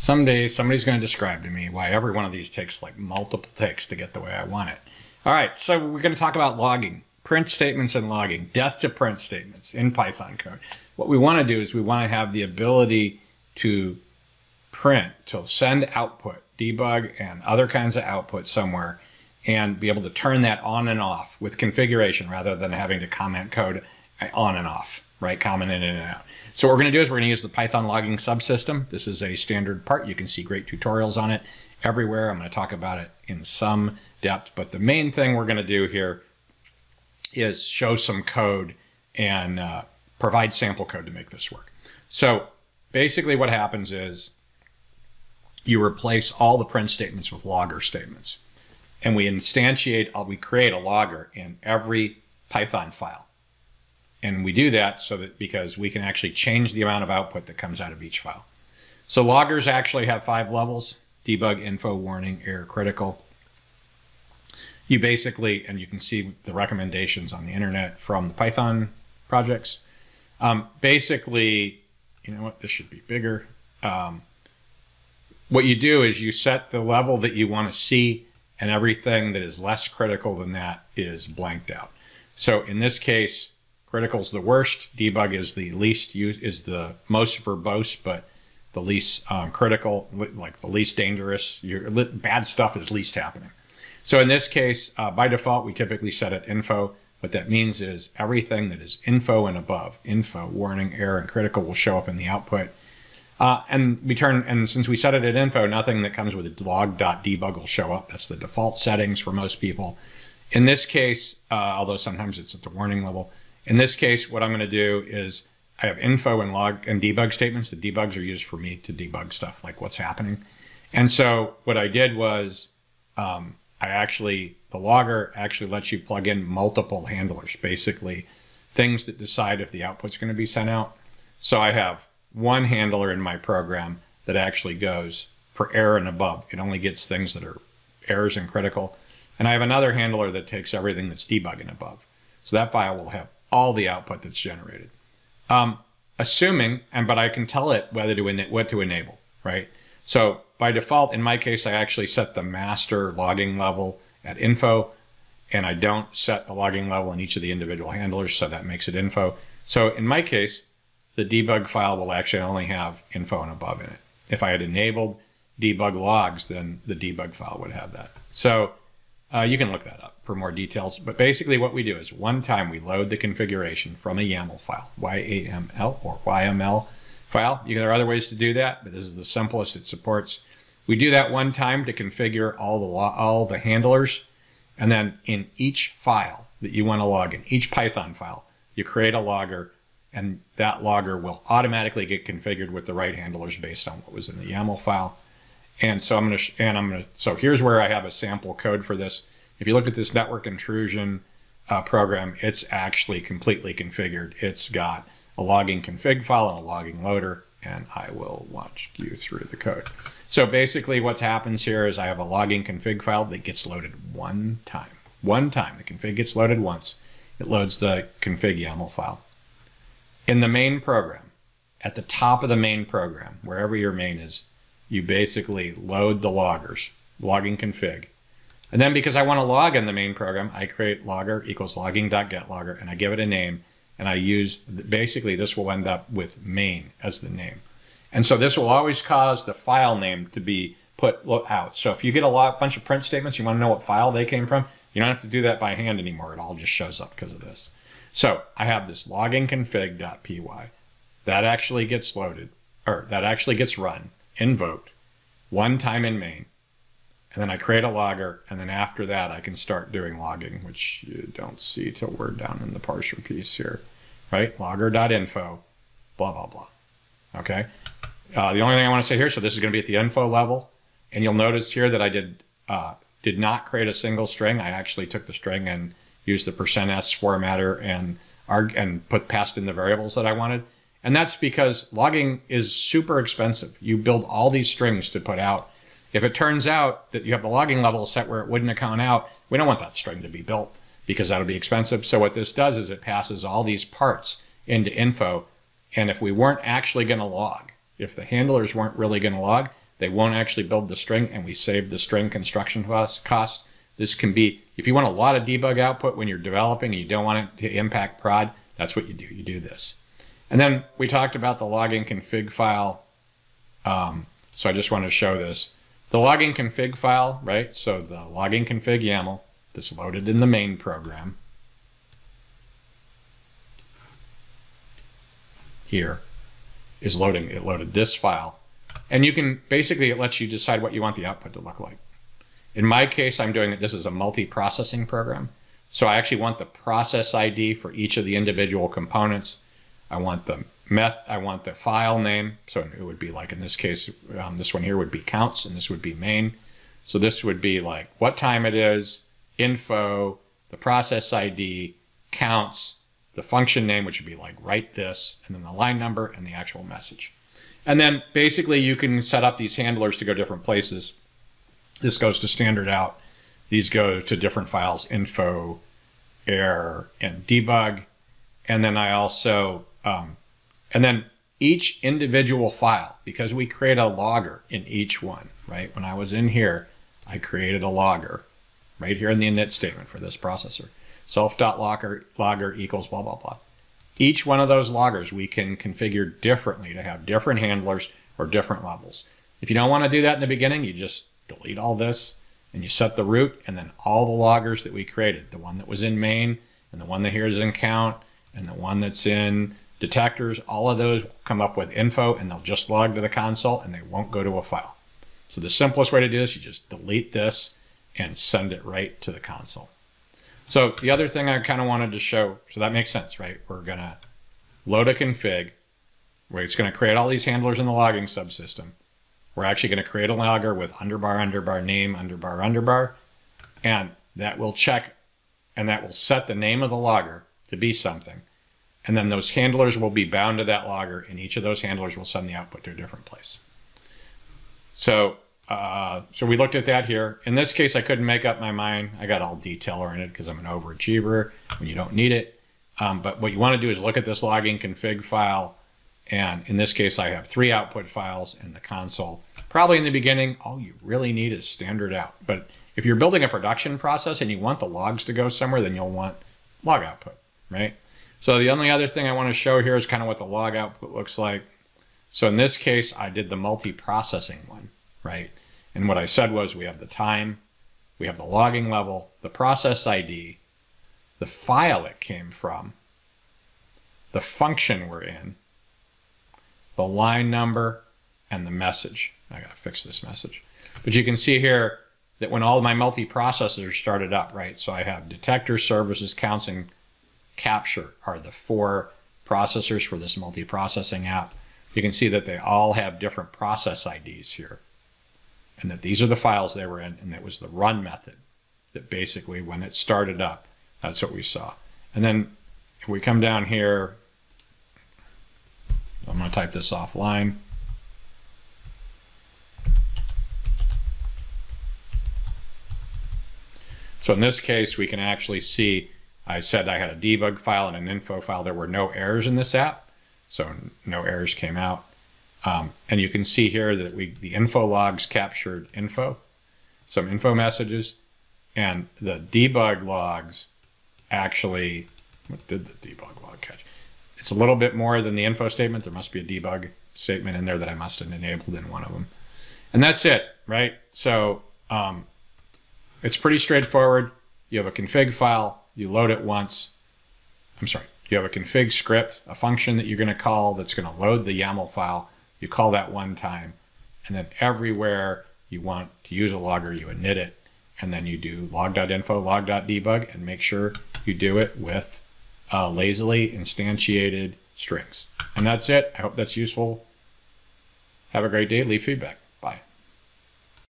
Someday somebody's going to describe to me why every one of these takes like multiple takes to get the way I want it. All right, so we're going to talk about logging, print statements and logging, death to print statements in Python code. What we want to do is we want to have the ability to print, to send output, debug, and other kinds of output somewhere, and be able to turn that on and off with configuration rather than having to comment code on and off, right? Comment in and out. So what we're going to do is we're going to use the Python logging subsystem. This is a standard part. You can see great tutorials on it everywhere. I'm going to talk about it in some depth, but the main thing we're going to do here is show some code and uh, provide sample code to make this work. So basically what happens is you replace all the print statements with logger statements. And we instantiate, uh, we create a logger in every Python file. And we do that so that because we can actually change the amount of output that comes out of each file. So loggers actually have five levels, debug, info, warning, error, critical. You basically, and you can see the recommendations on the internet from the Python projects. Um, basically, you know what, this should be bigger. Um, what you do is you set the level that you want to see and everything that is less critical than that is blanked out. So in this case, Critical is the worst. Debug is the least use is the most verbose, but the least um, critical, like the least dangerous. Your bad stuff is least happening. So in this case, uh, by default, we typically set it info. What that means is everything that is info and above, info, warning, error, and critical will show up in the output. Uh, and we turn, and since we set it at info, nothing that comes with a log.debug will show up. That's the default settings for most people. In this case, uh, although sometimes it's at the warning level, in this case, what I'm going to do is I have info and log and debug statements. The debugs are used for me to debug stuff like what's happening. And so what I did was um, I actually, the logger actually lets you plug in multiple handlers, basically things that decide if the output's going to be sent out. So I have one handler in my program that actually goes for error and above. It only gets things that are errors and critical. And I have another handler that takes everything that's debug and above. So that file will have all the output that's generated. Um, assuming, and but I can tell it whether to what to enable, right? So by default, in my case, I actually set the master logging level at info, and I don't set the logging level in each of the individual handlers, so that makes it info. So in my case, the debug file will actually only have info and above in it. If I had enabled debug logs, then the debug file would have that. So uh, you can look that up for more details. But basically what we do is one time we load the configuration from a YAML file, YAML or YML file. You, there are other ways to do that, but this is the simplest it supports. We do that one time to configure all the, all the handlers. And then in each file that you want to log in, each Python file, you create a logger and that logger will automatically get configured with the right handlers based on what was in the YAML file. And so I'm going to, and I'm going to, so here's where I have a sample code for this. If you look at this network intrusion uh, program, it's actually completely configured. It's got a logging config file and a logging loader, and I will watch you through the code. So basically what happens here is I have a logging config file that gets loaded one time. One time. The config gets loaded once. It loads the config YAML file. In the main program, at the top of the main program, wherever your main is, you basically load the loggers, logging config. And then because I want to log in the main program, I create logger equals logging.getLogger and I give it a name and I use, basically this will end up with main as the name. And so this will always cause the file name to be put out. So if you get a lot, bunch of print statements, you want to know what file they came from, you don't have to do that by hand anymore. It all just shows up because of this. So I have this logging config.py that actually gets loaded, or that actually gets run invoked one time in main, and then I create a logger, and then after that I can start doing logging, which you don't see till we're down in the parser piece here, right? Logger.info, blah, blah, blah. Okay. Uh, the only thing I want to say here, so this is going to be at the info level, and you'll notice here that I did uh, did not create a single string. I actually took the string and used the percent %s formatter and arg and put passed in the variables that I wanted. And that's because logging is super expensive. You build all these strings to put out. If it turns out that you have the logging level set where it wouldn't account out, we don't want that string to be built because that'll be expensive. So what this does is it passes all these parts into info. And if we weren't actually going to log, if the handlers weren't really going to log, They won't actually build the string, and we save the string construction cost. This can be, if you want a lot of debug output when you're developing and you don't want it to impact prod, that's what you do. You do this. And then we talked about the logging config file. Um, so I just want to show this. The logging config file, right? So the logging config YAML that's loaded in the main program here is loading. It loaded this file. And you can, basically it lets you decide what you want the output to look like. In my case, I'm doing it, this is a multi-processing program. So I actually want the process ID for each of the individual components. I want the meth, I want the file name. So it would be like in this case, um, this one here would be counts and this would be main. So this would be like what time it is, info, the process ID, counts, the function name, which would be like write this, and then the line number and the actual message. And then basically you can set up these handlers to go different places. This goes to standard out. These go to different files, info, error, and debug. And then I also um, and then each individual file, because we create a logger in each one, right? When I was in here, I created a logger right here in the init statement for this processor. Self.logger logger equals blah, blah, blah. Each one of those loggers we can configure differently to have different handlers or different levels. If you don't want to do that in the beginning, you just delete all this and you set the root and then all the loggers that we created, the one that was in main and the one that here is in count and the one that's in detectors, all of those come up with info and they'll just log to the console and they won't go to a file. So the simplest way to do this, you just delete this and send it right to the console. So the other thing I kind of wanted to show, so that makes sense, right? We're going to load a config where it's going to create all these handlers in the logging subsystem. We're actually going to create a logger with underbar, underbar, name, underbar, underbar, and that will check and that will set the name of the logger to be something. And then those handlers will be bound to that logger, and each of those handlers will send the output to a different place. So, uh, so we looked at that here. In this case, I couldn't make up my mind. I got all detail oriented because I'm an overachiever when you don't need it. Um, but what you want to do is look at this logging config file. And in this case, I have three output files in the console. Probably in the beginning, all you really need is standard out. But if you're building a production process and you want the logs to go somewhere, then you'll want log output, right? So the only other thing I want to show here is kind of what the log output looks like. So in this case, I did the multi-processing one, right? And what I said was we have the time, we have the logging level, the process ID, the file it came from, the function we're in, the line number, and the message. I gotta fix this message. But you can see here that when all my multi-processors started up, right? So I have detector services, counts, and capture are the four processors for this multi-processing app. You can see that they all have different process IDs here and that these are the files they were in and that was the run method that basically when it started up, that's what we saw. And then if we come down here, I'm going to type this offline. So in this case, we can actually see I said I had a debug file and an info file. There were no errors in this app, so no errors came out. Um, and you can see here that we the info logs captured info, some info messages, and the debug logs actually, what did the debug log catch? It's a little bit more than the info statement. There must be a debug statement in there that I must have enabled in one of them. And that's it, right? So um, it's pretty straightforward. You have a config file, you load it once. I'm sorry, you have a config script, a function that you're going to call that's going to load the YAML file. You call that one time, and then everywhere you want to use a logger, you init it, and then you do log.info, log.debug, and make sure you do it with uh, lazily instantiated strings. And that's it. I hope that's useful. Have a great day. Leave feedback.